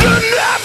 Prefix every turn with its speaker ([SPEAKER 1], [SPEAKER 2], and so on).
[SPEAKER 1] Tonight